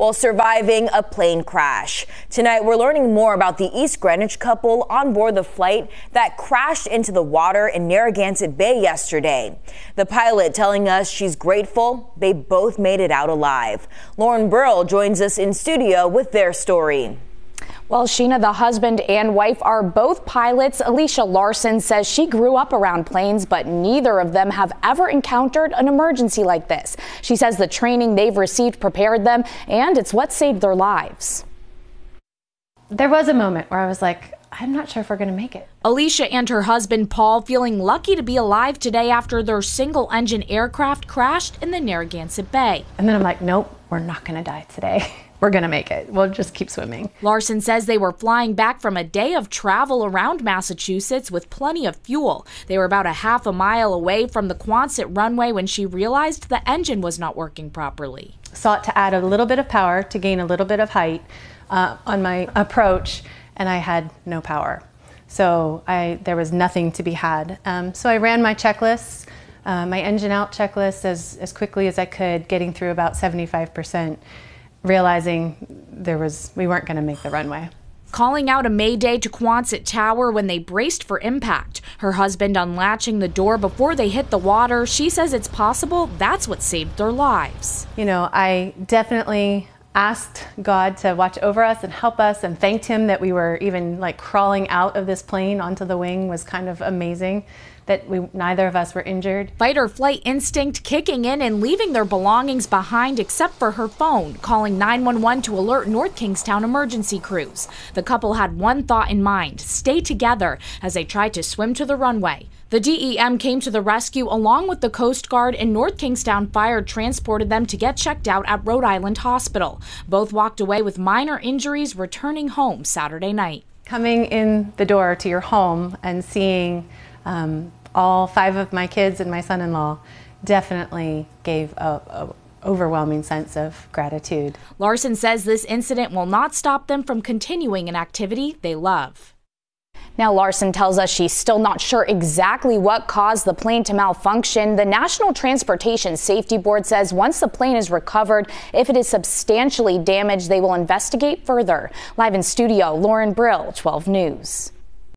while surviving a plane crash. Tonight, we're learning more about the East Greenwich couple on board the flight that crashed into the water in Narragansett Bay yesterday. The pilot telling us she's grateful they both made it out alive. Lauren Brill joins us in studio with their story. Well, Sheena, the husband and wife, are both pilots. Alysia Larson says she grew up around planes, but neither of them have ever encountered an emergency like this. She says the training they've received prepared them, and it's what saved their lives. There was a moment where I was like, I'm not sure if we're going to make it. Alysia and her husband Paul feeling lucky to be alive today after their single engine aircraft crashed in the Narragansett Bay. And then I'm like, nope, we're not going to die today. we're going to make it. We'll just keep swimming. Larson says they were flying back from a day of travel around Massachusetts with plenty of fuel. They were about a half a mile away from the Quonset runway when she realized the engine was not working properly. Sought to add a little bit of power to gain a little bit of height uh, on my approach, and I had no power. So I, there was nothing to be had. Um, so I ran my checklists, uh, my engine out checklist as, as quickly as I could, getting through about 75% realizing there was we weren't going to make the runway. Calling out a mayday to Quonset Tower when they braced for impact. Her husband unlatching the door before they hit the water. She says it's possible that's what saved their lives. You know, I definitely asked God to watch over us and help us and thanked him that we were even like crawling out of this plane onto the wing was kind of amazing that we neither of us were injured. Fight or flight instinct kicking in and leaving their belongings behind except for her phone, calling 911 to alert North Kingstown emergency crews. The couple had one thought in mind stay together as they tried to swim to the runway. The DEM came to the rescue along with the Coast Guard and North Kingstown Fire transported them to get checked out at Rhode Island Hospital. Both walked away with minor injuries returning home Saturday night. Coming in the door to your home and seeing um, all five of my kids and my son-in-law definitely gave a, a overwhelming sense of gratitude. Larson says this incident will not stop them from continuing an activity they love. Now, Larson tells us she's still not sure exactly what caused the plane to malfunction. The National Transportation Safety Board says once the plane is recovered, if it is substantially damaged, they will investigate further. Live in studio, Lauren Brill, 12 News.